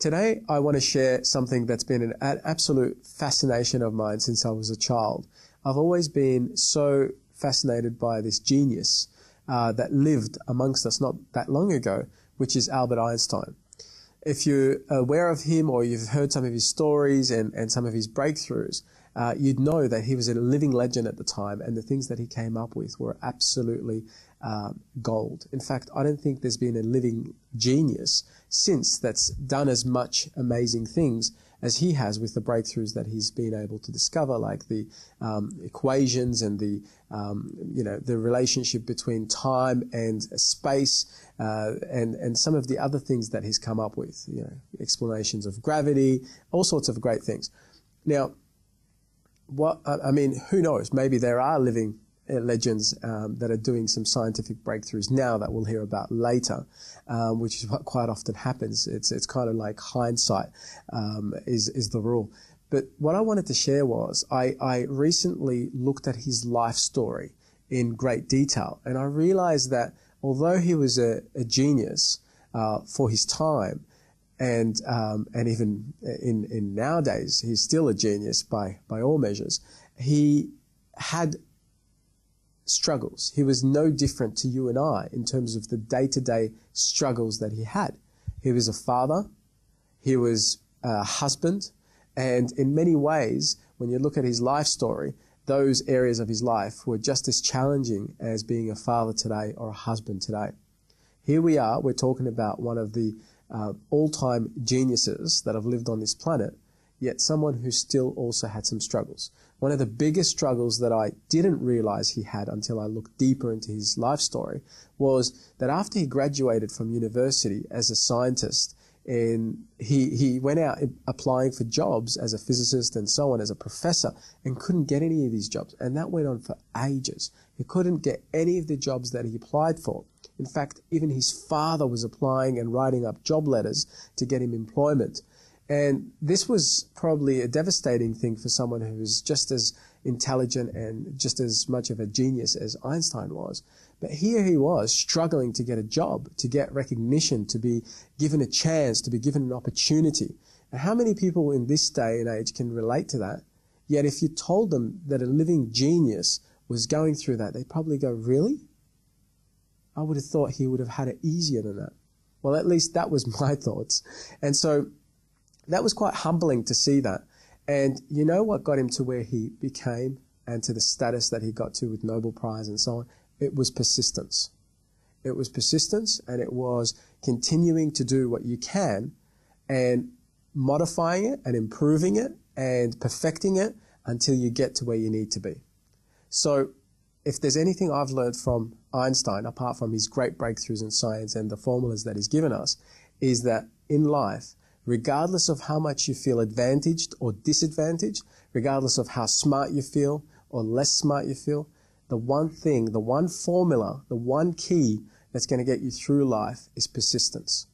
Today, I want to share something that's been an, absolute fascination of mine since I was a child. I've always been so fascinated by this genius uh, that lived amongst us not that long ago, which is Albert Einstein. If you're aware of him or you've heard some of his stories and, and some of his breakthroughs, uh, you'd know that he was a living legend at the time and the things that he came up with were absolutely uh, gold. In fact, I don't think there's been a living genius since that's done as much amazing things as he has with the breakthroughs that he's been able to discover, like the um, equations and the um, you know the relationship between time and space, uh, and and some of the other things that he's come up with, you know, explanations of gravity, all sorts of great things. Now, what I mean, who knows? Maybe there are living uh, legends um, that are doing some scientific breakthroughs now that we'll hear about later, um, which is what quite often happens. It's it's kind of like hindsight um, is is the rule. But what I wanted to share was I, I recently looked at his life story in great detail, and I realized that although he was a, a genius uh, for his time, and um, and even in in nowadays he's still a genius by by all measures. He had struggles. He was no different to you and I in terms of the day to day struggles that he had. He was a father, he was a husband, and in many ways, when you look at his life story, those areas of his life were just as challenging as being a father today or a husband today. Here we are, we're talking about one of the uh, all time geniuses that have lived on this planet, yet someone who still also had some struggles. One of the biggest struggles that I didn't realize he had until I looked deeper into his life story was that after he graduated from university as a scientist, and he, he went out applying for jobs as a physicist and so on as a professor and couldn't get any of these jobs. And that went on for ages. He couldn't get any of the jobs that he applied for. In fact, even his father was applying and writing up job letters to get him employment. And this was probably a devastating thing for someone who was just as intelligent and just as much of a genius as Einstein was. But here he was struggling to get a job, to get recognition, to be given a chance, to be given an opportunity. And how many people in this day and age can relate to that? Yet if you told them that a living genius was going through that, they'd probably go, really? I would have thought he would have had it easier than that. Well, at least that was my thoughts. And so that was quite humbling to see that. And you know what got him to where he became and to the status that he got to with Nobel Prize and so on? It was persistence. It was persistence and it was continuing to do what you can and modifying it and improving it and perfecting it until you get to where you need to be. So if there's anything I've learned from Einstein, apart from his great breakthroughs in science and the formulas that he's given us, is that in life, regardless of how much you feel advantaged or disadvantaged, regardless of how smart you feel or less smart you feel, the one thing, the one formula, the one key that's going to get you through life is persistence.